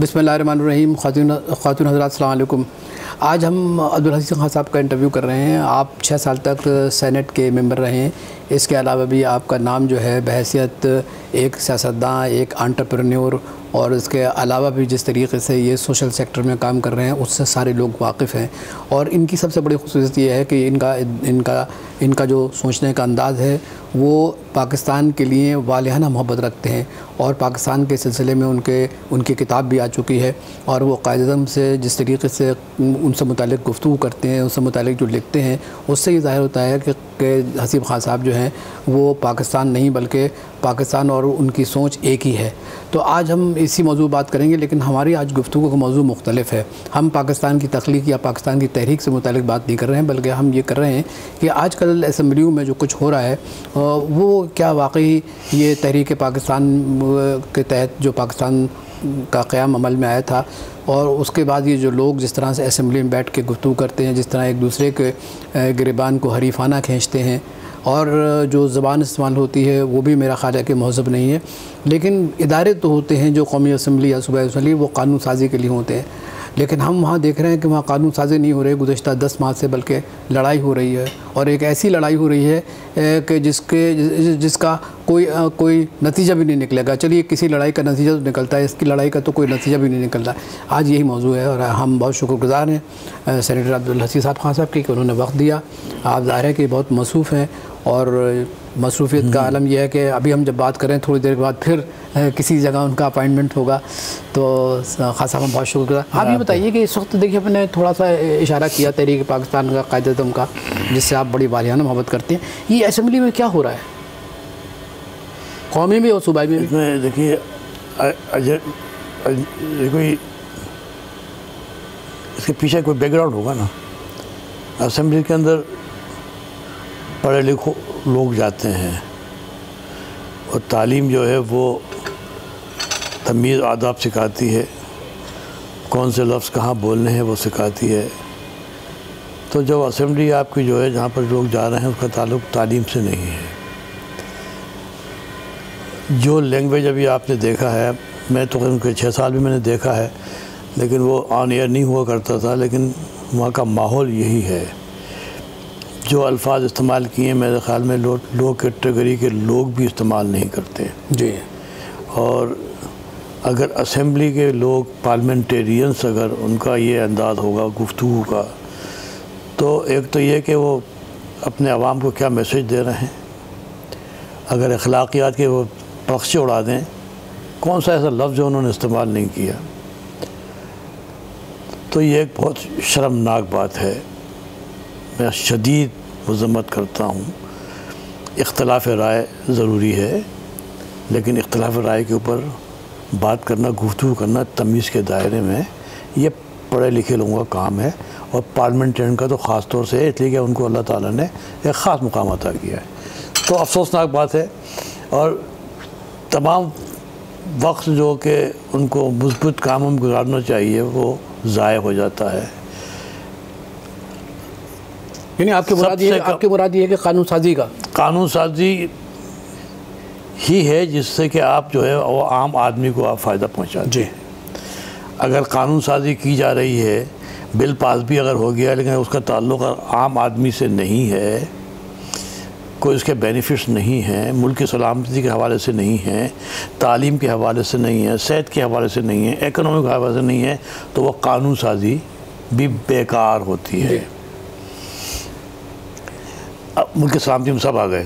بسم اللہ الرحمن الرحیم خاتون خاتون حضرات، السلام علیکم۔ آج ہم عبدالحسین خان صاحب کا انٹرویو کر رہے ہیں۔ آپ چھ سال تک سینٹ کے ممبر رہے ہیں اس کے علاوہ بھی آپ کا نام جو ہے، بحیثیت ایک سیاستداں، ایک انٹرپرنیور اور اس کے علاوہ بھی جس طریقے سے یہ سوشل سیکٹر میں کام کر رہے ہیں، اس سے سارے لوگ واقف ہیں۔ اور ان کی سب سے بڑی خصوصیت یہ ہے کہ ان کا ان کا ان کا جو سوچنے کا انداز ہے، وہ پاکستان کے لیے والہانہ محبت رکھتے ہیں۔ اور پاکستان کے سلسلے میں ان کے، ان کی کتاب بھی آ چکی ہے۔ اور وہ قائد اعظم سے جس طریقے سے ان سے متعلق گفتگو کرتے ہیں اس سے متعلق جو لکھتے ہیں، اس سے یہ ظاہر ہوتا ہے کہ کہ حسیب خان صاحب جو ہیں، وہ پاکستان نہیں بلکہ پاکستان اور ان کی سوچ ایک ہی ہے۔ تو آج ہم اسی موضوع بات کریں گے، لیکن ہماری آج گفتگو کا موضوع مختلف ہے۔ ہم پاکستان کی تخلیق یا پاکستان کی تحریک سے متعلق بات نہیں کر رہے ہیں، بلکہ ہم یہ کر رہے ہیں کہ آج کل اسمبلیوں میں جو کچھ ہو رہا ہے وہ کیا واقعی یہ تحریک پاکستان کے تحت جو پاکستان کا قیام عمل میں آیا تھا، اور اس کے بعد یہ جو لوگ جس طرح سے اسمبلی میں بیٹھ کے گفتگو کرتے ہیں، جس طرح ایک دوسرے کے گریبان کو حریفانہ کھینچتے ہیں اور جو زبان استعمال ہوتی ہے وہ بھی میرا خیال ہے کہ مہذب نہیں ہے۔ لیکن ادارے تو ہوتے ہیں جو قومی اسمبلی یا صوبہ اسمبلی وہ قانون سازی کے لیے ہوتے ہیں۔ لیکن ہم وہاں دیکھ رہے ہیں کہ وہاں قانون سازی نہیں ہو رہی، گزشتہ دس ماہ سے بلکہ لڑائی ہو رہی ہے۔ اور ایک ایسی لڑائی ہو رہی ہے کہ جس کے، جس کا کوئی کوئی نتیجہ بھی نہیں نکلے گا۔ چلیے، کسی لڑائی کا نتیجہ تو نکلتا ہے، اس کی لڑائی کا تو کوئی نتیجہ بھی نہیں نکلتا۔ آج یہی موضوع ہے اور ہم بہت شکر گزار ہیں سینیٹر عبدالحسی صاحب خان صاحب کی کہ انہوں نے وقت دیا۔ آپ ظاہر ہے کہ بہت مصروف ہیں۔ اور مصروفیت کا عالم یہ ہے کہ ابھی ہم جب بات کریں تھوڑی دیر کے بعد پھر کسی جگہ ان کا اپائنٹمنٹ ہوگا۔ تو خاصا ہم بہت شکر گزار۔ آپ یہ بتائیے کہ اس وقت دیکھیے اپنے تھوڑا سا اشارہ کیا تحریک پاکستان کا قائد اعظم کا جس سے آپ بڑی والیانہ محبت کرتے ہیں۔ یہ اسمبلی میں کیا ہو رہا ہے؟ قومی بھی اور صوبائی میں اس میں دیکھیے کوئی اس کے پیچھے کوئی بیک گراؤنڈ ہوگا نا؟ اسمبلی کے اندر پڑھے لکھو لوگ جاتے ہیں۔ اور تعلیم جو ہے وہ تمیز آداب سکھاتی ہے۔ کون سے لفظ کہاں بولنے ہیں وہ سکھاتی ہے۔ تو جو اسمبلی آپ کی جو ہے جہاں پر لوگ جا رہے ہیں اس کا تعلق تعلیم سے نہیں ہے۔ جو لینگویج ابھی آپ نے دیکھا ہے، میں تو ان کے چھ سال بھی میں نے دیکھا ہے، لیکن وہ آن ایئر نہیں ہوا کرتا تھا، لیکن وہاں کا ماحول یہی ہے۔ جو الفاظ استعمال کیے ہیں میرے خیال میں لو کیٹیگری کے لوگ بھی استعمال نہیں کرتے۔ جی۔ اور اگر اسمبلی کے لوگ پارلیمنٹیرینس اگر ان کا یہ انداز ہوگا گفتگو کا تو ایک تو یہ کہ وہ اپنے عوام کو کیا میسیج دے رہے ہیں۔ اگر اخلاقیات کے وہ پخشے اڑا دیں کون سا ایسا لفظ جو انہوں نے استعمال نہیں کیا؟ تو یہ ایک بہت شرمناک بات ہے۔ میں شدید مذمت کرتا ہوں۔ اختلاف رائے ضروری ہے، لیکن اختلاف رائے کے اوپر بات کرنا، گفتگو کرنا تمیز کے دائرے میں یہ پڑھے لکھے لوگوں کا کام ہے۔ اور پارلیمنٹرین کا تو خاص طور سے، اس لیے کہ ان کو اللہ تعالیٰ نے ایک خاص مقام عطا کیا ہے۔ تو افسوسناک بات ہے۔ اور تمام وقت جو کہ ان کو مثبت کاموں میں گزارنا چاہیے، وہ ضائع ہو جاتا ہے۔ یعنی آپ کے مراد یہ آپ کے مراد یہ ہے کہ قانون سازی کا۔ قانون سازی ہی ہے جس سے کہ آپ جو ہے وہ عام آدمی کو آپ فائدہ پہنچا جی۔ اگر قانون سازی کی جا رہی ہے بل پاس بھی اگر ہو گیا لیکن اس کا تعلق عام آدمی سے نہیں ہے کوئی اس کے بینیفٹس نہیں ہیں ملک کی سلامتی کے حوالے سے نہیں ہیں تعلیم کے حوالے سے نہیں ہے صحت کے حوالے سے نہیں ہے اکنامک حوالے سے نہیں ہے تو وہ قانون سازی بھی بیکار ہوتی ہے۔ ملک سلامتی میں سب آ گئے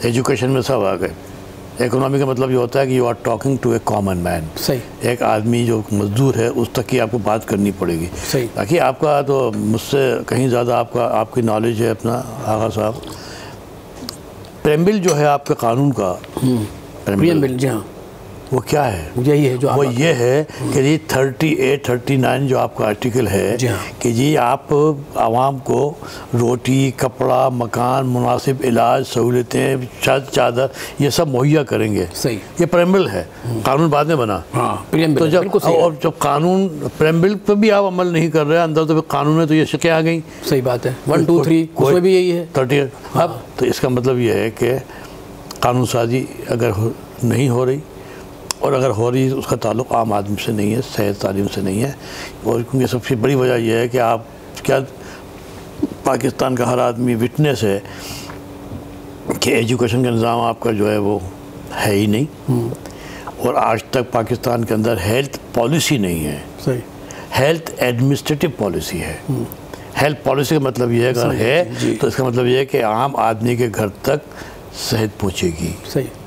ایجوکیشن میں سب آ گئے اکنامی کا مطلب یہ ہوتا ہے کہ you are talking to a common man صحیح۔ ایک آدمی جو مزدور ہے اس تک کی آپ کو بات کرنی پڑے گی۔ صحیح۔ باقی آپ کا تو مجھ سے کہیں زیادہ آپ کا آپ کی نالج ہے اپنا آغا صاحب۔ پریمبل جو ہے آپ کے قانون کا۔ پریمبل جی ہاں۔ وہ کیا ہے؟ یہی ہے جو وہ یہ ہے کہ G thirty eight thirty nine جو آپ کا آرٹیکل ہے جی ہاں۔ کہ جی آپ عوام کو روٹی کپڑا مکان مناسب علاج سہولتیں چھت چادر یہ سب مہیا کریں گے۔ صحیح۔ یہ پریمبل ہے۔ قانون بعد میں بنا۔ ہاں تو جب اور جب قانون پریمبل پہ بھی آپ عمل نہیں کر رہے اندر تو قانون میں تو یہ شکیں آ گئیں۔ صحیح بات ہے۔ ون ٹو تھری بھی یہی ہے۔ تھرٹی اب تو اس کا مطلب یہ ہے کہ قانون سازی اگر نہیں ہو رہی اور اگر ہو رہی اس کا تعلق عام آدمی سے نہیں ہے صحت تعلیم سے نہیں ہے۔ اور کیونکہ سب سے بڑی وجہ یہ ہے کہ آپ کیا پاکستان کا ہر آدمی وٹنس ہے کہ ایجوکیشن کا نظام آپ کا جو ہے وہ ہے ہی نہیں۔ اور آج تک پاکستان کے اندر ہیلتھ پالیسی نہیں ہے۔ صحیح۔ ہیلتھ ایڈمنسٹریٹو پالیسی ہے۔ ہیلتھ پالیسی کا مطلب یہ ہے اگر ہے جی۔ تو اس کا مطلب یہ ہے کہ عام آدمی کے گھر تک صحت پہنچے گی۔ صحیح۔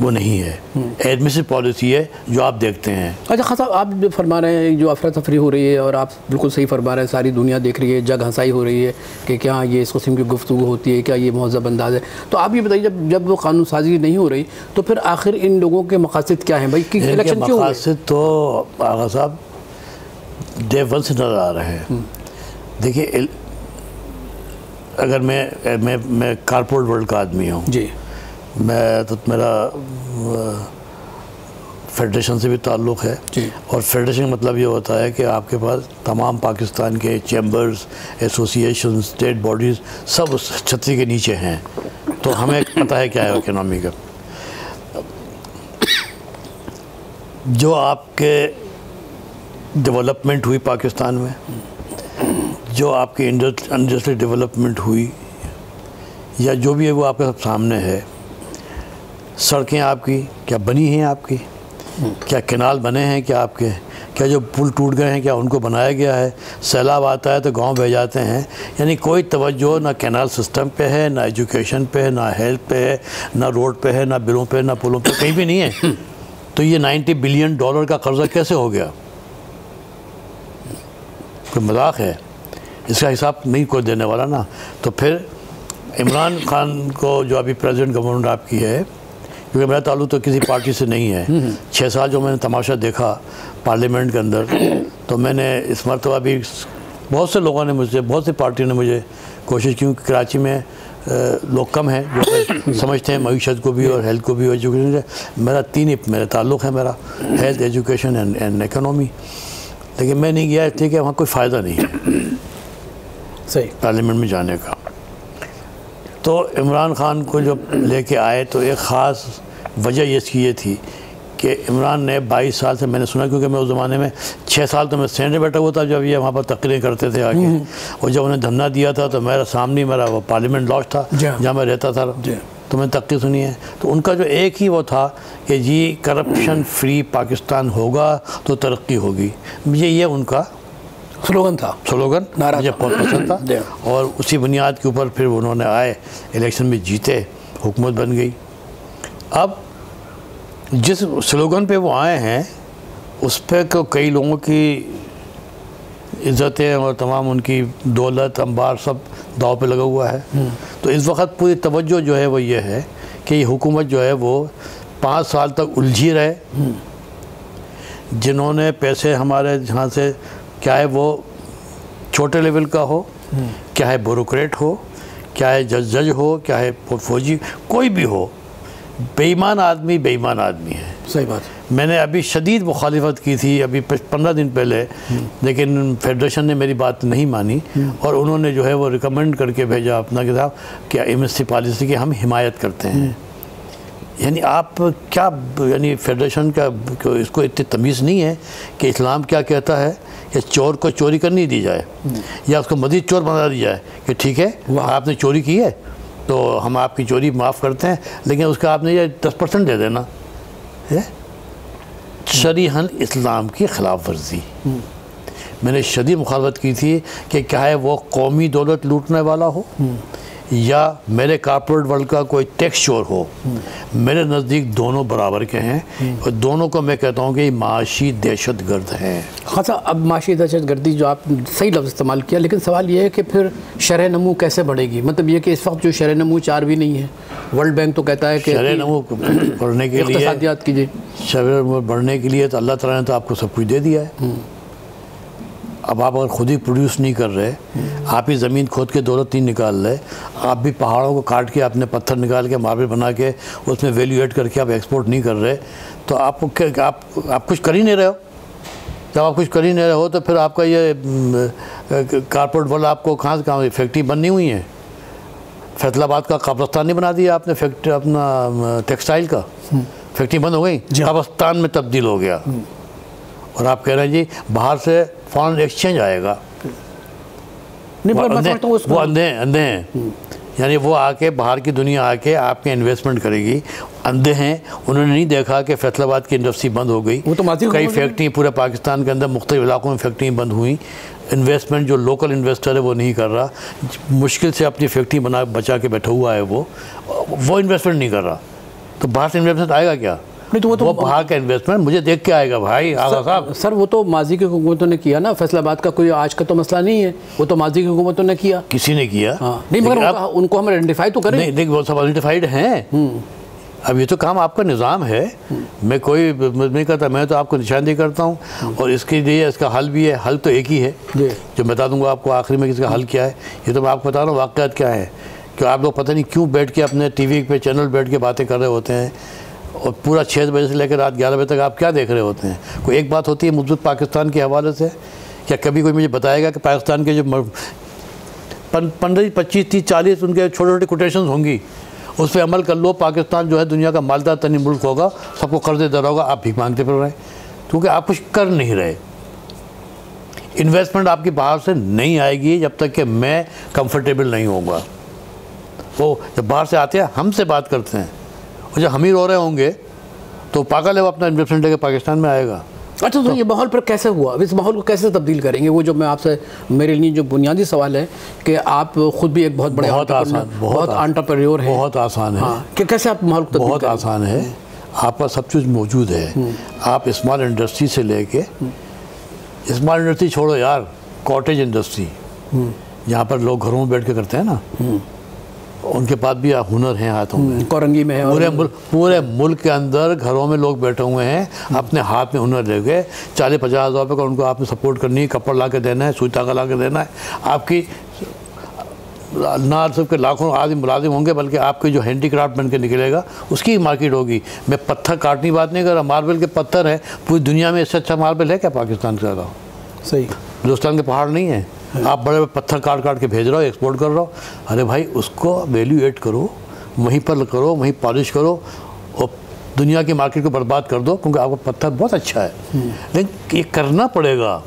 وہ نہیں ہے۔ ایڈمنسٹریٹو پالیسی ہے جو آپ دیکھتے ہیں۔ اچھا خاصا آپ جو فرما رہے ہیں جو افراتفری ہو رہی ہے اور آپ بالکل صحیح فرما رہے ہیں ساری دنیا دیکھ رہی ہے جگ ہنسائی ہو رہی ہے کہ کیا یہ اس قسم کی گفتگو ہوتی ہے کیا یہ مہذب انداز ہے۔ تو آپ یہ بتائیے جب جب وہ قانون سازی نہیں ہو رہی تو پھر آخر ان لوگوں کے مقاصد کیا ہیں؟ بھائی کہ الیکشن کیوں مقاصد تو آغا صاحب ون سے نظر آ رہے ہیں۔ دیکھیے اگر میں میں میں کارپوریٹ ورلڈ کا آدمی ہوں۔ جی۔ میں تو میرا فیڈریشن سے بھی تعلق ہے۔ جی۔ اور فیڈریشن کا مطلب یہ ہوتا ہے کہ آپ کے پاس تمام پاکستان کے چیمبرز ایسوسیشن اسٹیٹ باڈیز سب اس چھتری کے نیچے ہیں۔ تو ہمیں پتہ ہے کیا ہے اکنامی کا۔ جو آپ کے ڈیولپمنٹ ہوئی پاکستان میں جو آپ کی انڈسٹری ڈیولپمنٹ ہوئی یا جو بھی ہے وہ آپ کے سب سامنے ہے سڑکیں آپ کی، کیا بنی ہیں آپ کی؟ کیا کنال بنے ہیں کیا آپ کے؟ کیا جو پل ٹوٹ گئے ہیں، کیا ان کو بنایا گیا ہے؟ سیلاب آتا ہے تو گاؤں بہ جاتے ہیں۔ یعنی کوئی توجہ نہ کینال سسٹم پہ ہے، نہ ایجوکیشن پہ ہے نہ ہیلتھ پہ ہے، نہ روڈ پہ ہے، نہ بلوں پہ، نہ پلوں پہ، کہیں بھی نہیں ہے۔ تو یہ نائنٹی بلین ڈالر کا قرضہ کیسے ہو گیا؟ کوئی مذاق ہے؟ اس کا حساب نہیں کوئی دینے والا نا۔ تو پھر عمران خان کو جو ابھی پریزیڈنٹ گورنمنٹ آپ کی ہے کیونکہ میرا تعلق تو کسی پارٹی سے نہیں ہے۔ چھ سال جو میں نے تماشا دیکھا پارلیمنٹ کے اندر تو میں نے اس مرتبہ بھی بہت سے لوگوں نے مجھ سے بہت سی پارٹیوں نے مجھے کوشش کی کیونکہ کراچی میں لوگ کم ہیں جو سمجھتے ہیں معیشت کو بھی اور ہیلتھ کو بھی اور ایجوکیشن سے۔ میرا تین ہی میرا تعلق ہے میرا ہیلتھ ایجوکیشن اینڈ اکنامی لیکن میں نہیں گیا اس لیے کہ وہاں کوئی فائدہ نہیں ہے۔ صحیح۔ پارلیمنٹ میں جانے کا۔ تو عمران خان کو جب لے کے آئے تو ایک خاص وجہ اس کی یہ تھی کہ عمران نے بائیس سال سے میں نے سنا کیونکہ میں اس زمانے میں چھ سال تو میں سینٹ بیٹھا ہوا تھا جب یہ وہاں پر تقریریں کرتے تھے آگے۔ اور جب انہیں دھرنا دیا تھا تو میرا سامنے میرا وہ پارلیمنٹ لاج تھا جی۔ ہاں۔ جہاں میں رہتا تھا۔ جی۔ تو میں تقریر سنی ہے۔ تو ان کا جو ایک ہی وہ تھا کہ جی کرپشن فری پاکستان ہوگا تو ترقی ہوگی۔ یہ ان کا سلوگن تھا۔ سلوگن نعرہ مجھے۔ بہت پسند تھا۔ جی۔ اور اسی بنیاد کے اوپر پھر انہوں نے آئے الیکشن میں جیتے حکومت بن گئی۔ اب جس سلوگن پہ وہ آئے ہیں اس پہ کئی لوگوں کی عزتیں اور تمام ان کی دولت انبار سب داؤ پہ لگا ہوا ہے۔ تو اس وقت پوری توجہ جو ہے وہ یہ ہے کہ یہ حکومت جو ہے وہ پانچ سال تک الجھی رہے۔ جنہوں نے پیسے ہمارے جہاں سے کیا ہے وہ چھوٹے لیول کا ہو کیا ہے بیوروکریٹ ہو کیا ہے جج جج ہو کیا ہے فوجی کوئی بھی ہو بے ایمان آدمی بے ایمان آدمی ہے۔ صحیح بات۔ میں نے ابھی شدید مخالفت کی تھی ابھی پندرہ دن پہلے لیکن فیڈریشن نے میری بات نہیں مانی۔ اور انہوں نے جو ہے وہ ریکمنڈ کر کے بھیجا اپنا کتاب کہ ایم ایس سی پالیسی کی ہم حمایت کرتے ہیں۔ یعنی آپ کیا یعنی فیڈریشن کا اس کو اتنی تمیز نہیں ہے کہ اسلام کیا کہتا ہے کہ چور کو چوری کرنی دی جائے یا اس کو مزید چور بنا دی جائے کہ ٹھیک ہے آپ نے چوری کی ہے تو ہم آپ کی چوری معاف کرتے ہیں لیکن اس کا آپ نے یہ دس پرسنٹ دے دینا۔ شریحن اسلام کی خلاف ورزی۔ میں نے شدید مخالفت کی تھی کہ کیا ہے وہ قومی دولت لوٹنے والا ہو۔ یا میرے کارپوریٹ ورلڈ کا کوئی ٹیکس چور ہو میرے نزدیک دونوں برابر کے ہیں۔ اور دونوں کو میں کہتا ہوں کہ یہ معاشی دہشت گرد ہیں۔ خاصا اب معاشی دہشت گردی جو آپ صحیح لفظ استعمال کیا لیکن سوال یہ ہے کہ پھر شرح نمو کیسے بڑھے گی؟ مطلب یہ کہ اس وقت جو شرح نمو چار بھی نہیں ہے ورلڈ بینک تو کہتا ہے کہ شرح نمو بڑھنے کے لیے اقتصادیات کیجیے شرح نمو بڑھنے کے لیے تو اللہ تعالیٰ نے تو آپ کو سب کچھ دے دیا ہے۔ اب آپ اگر خود ہی پروڈیوس نہیں کر رہے آپ ہی زمین کھود کے دولت نہیں نکال رہے آپ بھی پہاڑوں کو کاٹ کے اپنے پتھر نکال کے ماربل بنا کے اس میں ویلیو ایڈ کر کے آپ ایکسپورٹ نہیں کر رہے تو آپ کو آپ آپ کچھ کر ہی نہیں رہے ہو۔ جب آپ کچھ کر ہی نہیں رہے ہو تو پھر آپ کا یہ کارپوریٹ ورلڈ آپ کو کہاں سے کہاں فیکٹری بننی ہوئی ہیں۔ فیصل آباد کا قبرستان نہیں بنا دیا آپ نے فیکٹری اپنا ٹیکسٹائل کا۔ فیکٹری بند ہو گئی جی ہاں۔ قبرستان میں تبدیل ہو گیا۔ اور آپ کہہ رہے ہیں جی باہر سے فارن ایکسچینج آئے گا نہیں وہ میں اندھے سمجھتا ہوں اس وہ اندھے ہیں اندھے ہیں۔ یعنی وہ آ کے باہر کی دنیا آ کے آپ کے انویسٹمنٹ کرے گی۔ اندھے ہیں۔ انہوں نے نہیں دیکھا کہ فیصل آباد کی انڈسٹری بند ہو گئی۔ کئی فیکٹری پورے پاکستان کے اندر مختلف علاقوں میں فیکٹری بند ہوئیں۔ انویسٹمنٹ جو لوکل انویسٹر ہے وہ نہیں کر رہا۔ مشکل سے اپنی فیکٹری بنا بچا کے بیٹھا ہوا ہے وہ۔ وہ انویسٹمنٹ نہیں کر رہا۔ تو باہر سے انویسٹمنٹ آئے گا کیا؟ نہیں تو وہ تو کا انویسٹمنٹ مجھے دیکھ کے آئے گا بھائی آغا صاحب۔ سر وہ تو ماضی کی حکومتوں نے کیا نا؟ فیصل آباد کا کوئی آج کا تو مسئلہ نہیں ہے۔ وہ تو ماضی کی حکومتوں نے کیا۔ کسی نے کیا؟ ہاں۔ نہیں مگر ان کو- ہم آئیڈینٹیفائی تو کریں۔ نہیں دیکھ وہ سب آئیڈینٹیفائڈ ہیں۔ اب یہ تو کام آپ کا نظام ہے۔ میں کوئی نہیں کرتا میں تو آپ کو نشاندہی کرتا ہوں۔ اور اس کے لیے اس کا حل بھی ہے۔ حل تو ایک ہی ہے۔ جی۔ جو بتا دوں گا آپ کو آخری میں اس کا حل کیا ہے۔ یہ تو میں آپ کو بتا رہا ہوں واقعات کیا ہے کہ آپ لوگ پتہ نہیں کیوں بیٹھ کے اپنے ٹی وی پہ چینل بیٹھ کے باتیں کر رہے ہوتے ہیں۔ اور پورا چھ بجے سے لے کے رات گیارہ بجے تک آپ کیا دیکھ رہے ہوتے ہیں؟ کوئی ایک بات ہوتی ہے مثبت پاکستان کے حوالے سے؟ کیا کبھی کوئی مجھے بتائے گا کہ پاکستان کے جو پندرہ، پچیس، تیس، چالیس ان کے چھوٹے چھوٹے کوٹیشنز ہوں گی، اس پہ عمل کر لو، پاکستان جو ہے دنیا کا مالدار ترین ملک ہوگا، سب کو قرضے دار ہوگا، آپ بھی مانگتے پھر رہے۔ ہیں کیونکہ آپ کچھ کر نہیں رہے۔ انویسٹمنٹ آپ کی باہر سے نہیں آئے گی جب تک کہ میں کمفرٹیبل نہیں ہوں گا وہ جب باہر سے آتے ہیں، ہم سے بات کرتے ہیں۔ اور جب ہم ہی رو رہے ہوں گے تو پاگل ہے وہ اپنا انویسٹمنٹ لے کے پاکستان میں آئے گا۔ اچھا تو یہ ماحول پر کیسے ہوا؟ اس ماحول کو کیسے تبدیل کریں گے؟ وہ جو میں آپ سے میرے لیے جو بنیادی سوال ہے کہ آپ خود بھی ایک بہت بڑے بہت آسان بہت انٹرپریور ہیں۔ بہت آسان ہے۔ ہاں کہ کیسے آپ ماحول کو تبدیل بہت آسان ہے۔ آپ کا سب چیز موجود ہے۔ آپ اسمال انڈسٹری سے لے کے اسمال انڈسٹری چھوڑو یار کاٹیج انڈسٹری جہاں پر لوگ گھروں میں بیٹھ کے کرتے ہیں نا۔ ان کے پاس بھی ہنر ہیں ہاتھوں میں۔ کورنگی میں پورے ملک پورے ملک کے اندر گھروں میں لوگ بیٹھے ہوئے ہیں اپنے ہاتھ میں ہنر لے کے۔ چالیس پچاس ہزار روپے کا ان کو آپ نے سپورٹ کرنی ہے کپڑ لا کے دینا ہے سوئی تاکہ لا کے دینا ہے۔ آپ کی نہ صرف کے لاکھوں آدمی ملازم ہوں گے بلکہ آپ کے جو ہینڈی کرافٹ بن کے نکلے گا اس کی مارکیٹ ہوگی۔ میں پتھر کاٹنی بات نہیں کر رہا ماربل کے پتھر ہے پوری دنیا میں اس سے اچھا ماربل ہے کیا پاکستان سے زیادہ؟ صحیح۔ ہندوستان کے پہاڑ نہیں ہیں۔ آپ بڑے پتھر کاٹ کاٹ کے بھیج رہے ہو ایکسپورٹ کر رہے ہو۔ ارے بھائی اس کو ویلیو ایڈ کرو وہیں پر کرو وہیں پالش کرو اور دنیا کی مارکیٹ کو برباد کر دو کیونکہ آپ کا پتھر بہت اچھا ہے۔ لیکن یہ کرنا پڑے گا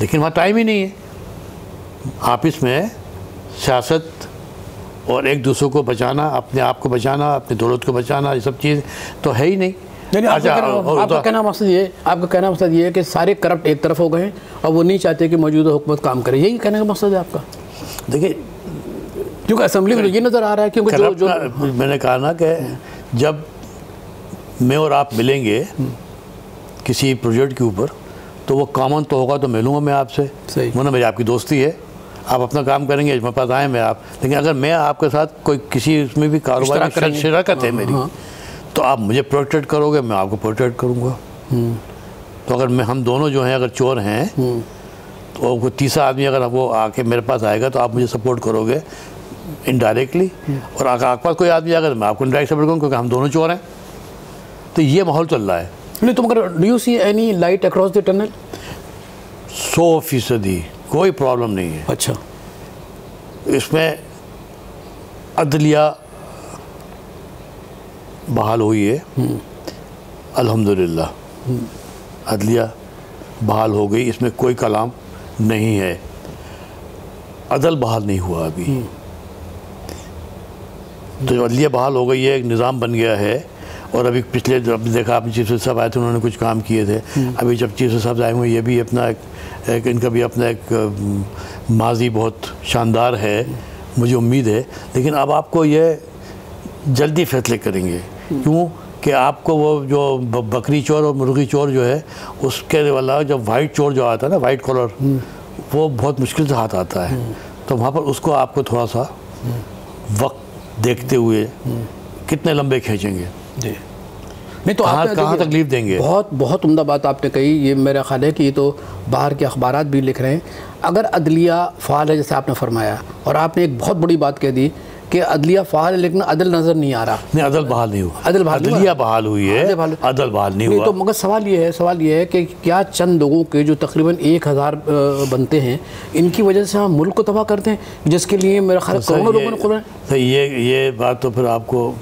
لیکن وہاں ٹائم ہی نہیں ہے۔ آپس میں سیاست اور ایک دوسرے کو بچانا اپنے آپ کو بچانا اپنی دولت کو بچانا یہ سب چیز تو ہے ہی نہیں۔ یعنی آپ کا اچھا، کہنا- مقصد یہ آپ کا کہنا مقصد یہ ہے کہ سارے کرپٹ ایک طرف ہو گئے ہیں اور وہ نہیں چاہتے کہ موجودہ حکومت کام کرے؟ یہی کہنے کا مقصد ہے آپ کا۔ دیکھیے کیونکہ اسمبلی میں یہ نظر آ رہا ہے کیونکہ میں نے کہا نا کہ جب میں اور آپ ملیں گے کسی پروجیکٹ کے اوپر تو وہ کامن تو ہوگا تو ملوں گا میں آپ سے۔ ورنہ میری آپ کی دوستی ہے۔ آپ اپنا کام کریں گے میرے پاس آئیں میں آپ۔ لیکن اگر میں آپ کے ساتھ کوئی کسی اس میں بھی کاروبار۔ شراکت ہے میری ہاں۔ تو آپ مجھے پروٹیکٹ کرو گے میں آپ کو پروٹیکٹ کروں گا۔ تو اگر میں ہم دونوں جو ہیں اگر چور ہیں تو کوئی تیسرا آدمی اگر وہ آ کے میرے پاس آئے گا تو آپ مجھے سپورٹ کرو گے انڈائریکٹلی اور اگر آپ کے پاس کوئی آدمی آئے گا تو میں آپ کو انڈائریکٹ سپورٹ کروں کیونکہ ہم دونوں چور ہیں۔ تو یہ ماحول چل رہا ہے۔ نہیں تو مگر do you see any light across the tunnel سو فیصدی۔ کوئی پرابلم نہیں ہے۔ اچھا۔ اس میں عدلیہ بحال ہوئی ہے۔ الحمدللہ۔ عدلیہ بحال ہو گئی اس میں کوئی کلام نہیں ہے۔ عدل بحال نہیں ہوا ابھی۔ تو جو عدلیہ بحال ہو گئی ہے ایک نظام بن گیا ہے۔ اور ابھی پچھلے جب دیکھا آپ چیف صاحب آئے تھے انہوں نے کچھ کام کیے تھے۔ ابھی جب چیف صاحب آئے ہوئے یہ بھی اپنا ایک ایک ان کا بھی اپنا ایک ماضی بہت شاندار ہے۔ مجھے امید ہے۔ لیکن اب آپ کو یہ جلدی فیصلے کریں گے۔ کیوں کہ آپ کو وہ جو بکری چور اور مرغی چور جو ہے اس کے والا جب وائٹ چور جو آتا ہے نا وائٹ کالر وہ بہت مشکل سے ہاتھ آتا ہے۔ تو وہاں پر اس کو آپ کو تھوڑا سا وقت دیکھتے ہوئے کتنے لمبے کھینچیں گے؟ جی۔ نہیں تو آپ کہاں تکلیف دیں گے؟ بہت بہت عمدہ بات آپ نے کہی۔ یہ میرا خیال ہے کہ یہ تو باہر کے اخبارات بھی لکھ رہے ہیں۔ اگر عدلیہ فعال ہے جیسے آپ نے فرمایا اور آپ نے ایک بہت بڑی بات کہہ دی کہ عدلیہ فعال ہے لیکن عدل نظر نہیں آ رہا۔ نہیں عدل بحال نہیں ہوا۔ عدل بحال؟ عدلیہ بحال ہوئی ہے۔ عدل بحال- نہیں ہوا۔ تو مگر سوال یہ ہے سوال یہ ہے کہ کیا چند لوگوں کے جو تقریباً ایک ہزار بنتے ہیں ان کی وجہ سے ہم ملک کو تباہ کرتے ہیں؟ جس کے لیے میرا خیال کروڑوں لوگوں نے سر، یہ یہ بات تو پھر آپ کو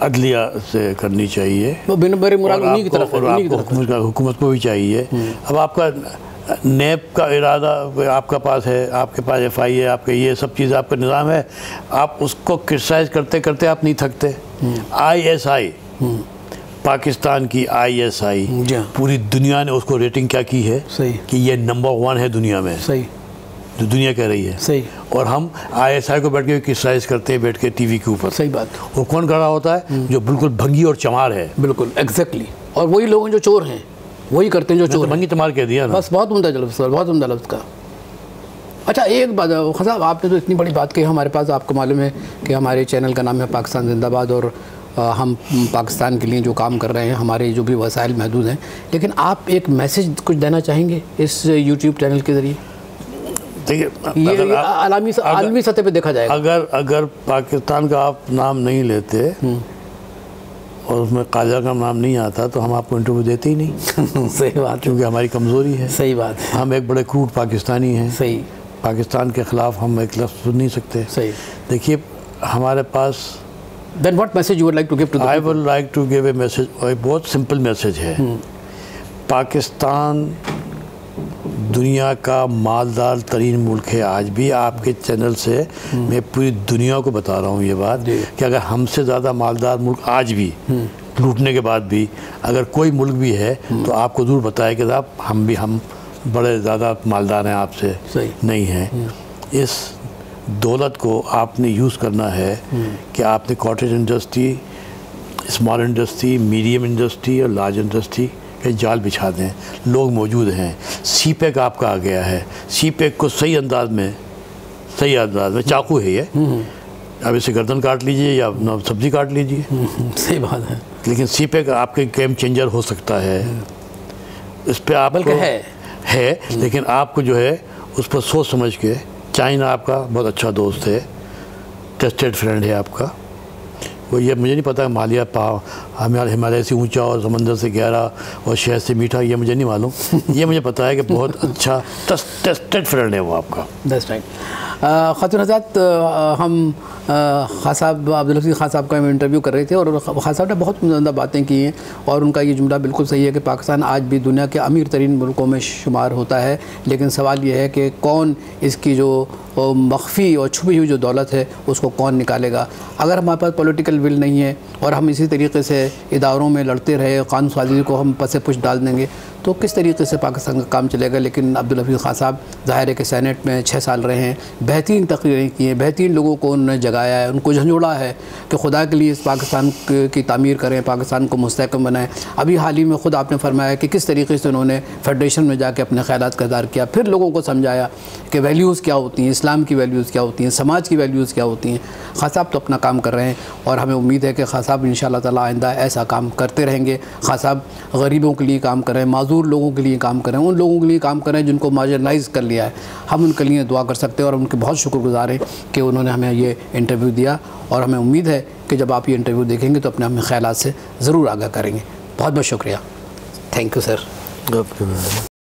عدلیہ سے کرنی چاہیے۔ میرے مراد اور انہی کی طرف ہے حکومت کو بھی چاہیے۔ اب آپ کا نیب کا ارادہ آپ کا پاس ہے آپ کے پاس ایف آئی ہے آپ کے یہ سب چیز آپ کا نظام ہے آپ اس کو کرٹیسائز کرتے کرتے آپ نہیں تھکتے۔ آئی ایس آئی پاکستان کی آئی ایس آئی جی۔ پوری دنیا نے اس کو ریٹنگ کیا کی ہے کہ یہ نمبر ون ہے دنیا میں۔ صحیح۔ جو دنیا کہہ رہی ہے۔ صحیح۔ اور ہم آئی ایس آئی کو بیٹھ کے کرٹیسائز کرتے ہیں بیٹھ کے ٹی وی کے اوپر۔ صحیح بات۔ وہ کون کر رہا ہوتا ہے؟ جو بالکل بھنگی اور چمار ہے۔ بالکل ایگزیکٹلی اور وہی لوگ ہیں جو چور ہیں۔ وہی کرتے ہیں جو چور ہیں۔ بھنگی چمار کہہ دیا بس بہت عمدہ لفظ سر بہت عمدہ لفظ کا۔ اچھا ایک بات صاحب آپ نے تو اتنی بڑی بات کہی ہمارے پاس آپ کو معلوم ہے کہ ہمارے چینل کا نام ہے پاکستان زندہ باد اور ہم پاکستان کے لیے جو کام کر رہے ہیں ہمارے جو بھی وسائل محدود ہیں۔ لیکن آپ ایک میسیج کچھ دینا چاہیں گے اس یوٹیوب چینل کے ذریعے؟ دیکھیے عالمی سطح پہ دیکھا جائے گا۔ اگر اگر پاکستان کا آپ نام نہیں لیتے اور اس میں قاجہ کا نام نہیں آتا تو ہم آپ کو انٹرویو دیتے ہی نہیں صحیح بات کیونکہ ہماری کمزوری ہے صحیح بات ہے ہم ایک بڑے کروٹ پاکستانی ہیں صحیح پاکستان کے خلاف ہم ایک لفظ سن نہیں سکتے صحیح دیکھیے ہمارے پاس then what message you like to give to I will like to give a message اور بہت سمپل میسج ہے پاکستان دنیا کا مالدار ترین ملک ہے۔ آج بھی آپ کے چینل سے میں پوری دنیا کو بتا رہا ہوں یہ بات جی۔ کہ اگر ہم سے زیادہ مالدار ملک آج بھی لوٹنے کے بعد بھی اگر کوئی ملک بھی ہے تو آپ کو ضرور بتائے کہ صاحب ہم بھی ہم بڑے زیادہ مالدار ہیں آپ سے۔ نہیں ہیں۔ اس دولت کو آپ نے یوز کرنا ہے کہ آپ نے cottage industry small industry medium industry اور لارج انڈسٹری جال بچھا دیں۔ لوگ موجود ہیں۔ سی پیک آپ کا آ گیا ہے۔ سی پیک کو صحیح انداز میں صحیح انداز میں چاقو ہے یہ۔ اب اسے گردن کاٹ لیجیے یا اپنا سبزی کاٹ لیجیے۔ صحیح بات ہے۔ لیکن سی پیک آپ کے گیم چینجر ہو سکتا ہے۔ اس پہ آپ کو ہے۔ ہے۔ لیکن آپ کو جو ہے اس پر سوچ سمجھ کے چائنا آپ کا بہت اچھا دوست ہے۔ ٹیسٹڈ فرینڈ ہے آپ کا۔ وہ یہ مجھے نہیں پتا مالیہ پا ہمارے ہمالیہ سے اونچا اور سمندر سے گہرا اور شہد سے میٹھا، یہ مجھے نہیں معلوم۔ یہ مجھے پتا ہے کہ بہت اچھا ٹیسٹڈ فرینڈ ہے وہ آپ کا۔ دیٹس رائٹ خاتون حضرات ہم خان صاحب عبدالحفیظ خان صاحب کا ہم انٹرویو کر رہے تھے اور خان صاحب نے بہت زیادہ باتیں کی ہیں اور ان کا یہ جملہ بالکل صحیح ہے کہ پاکستان آج بھی دنیا کے امیر ترین ملکوں میں شمار ہوتا ہے۔ لیکن سوال یہ ہے کہ کون اس کی جو مخفی اور چھپی ہوئی جو دولت ہے، اس کو کون نکالے گا؟ اگر ہمارے پاس پولیٹیکل ول نہیں ہے اور ہم اسی طریقے سے اداروں میں لڑتے رہے قانون سازی کو ہم پسے پش ڈال دیں گے۔ تو کس طریقے سے پاکستان کا کام چلے گا؟ لیکن عبدالحفیظ خان صاحب ظاہر ہے کہ سینٹ میں چھ سال رہے ہیں، بہترین تقریریں کی ہیں، بہترین لوگوں کو انہوں نے جگایا ہے، ان کو جھنجھوڑا ہے کہ خدا کے لیے اس پاکستان کی تعمیر کریں، پاکستان کو مستحکم بنائیں۔ ابھی حال ہی میں خود آپ نے فرمایا کہ کس طریقے سے انہوں نے فیڈریشن میں جا کے اپنے خیالات کا اظہار کیا، پھر لوگوں کو سمجھایا کہ ویلیوز کیا ہوتی ہیں، اسلام کی ویلیوز کیا ہوتی ہیں، سماج کی ویلیوز کیا ہوتی ہیں۔ خان صاحب تو اپنا کام کر رہے ہیں اور ہمیں امید ہے کہ خان صاحب ان شاء اللہ تعالیٰ آئندہ ایسا کام کرتے رہیں گے۔ خان صاحب غریبوں کے لیے کام کریں معذور لوگوں کے لیے کام کریں۔ ان لوگوں کے لیے کام کریں جن کو مارجنلائز کر لیا ہے۔ ہم ان کے لیے دعا کر سکتے ہیں اور ان کے بہت شکر گزار ہیں کہ انہوں نے ہمیں یہ انٹرویو دیا اور ہمیں امید ہے کہ جب آپ یہ انٹرویو دیکھیں گے تو اپنے ہمیں خیالات سے ضرور آگاہ کریں گے۔ بہت بہت شکریہ۔ Thank you sir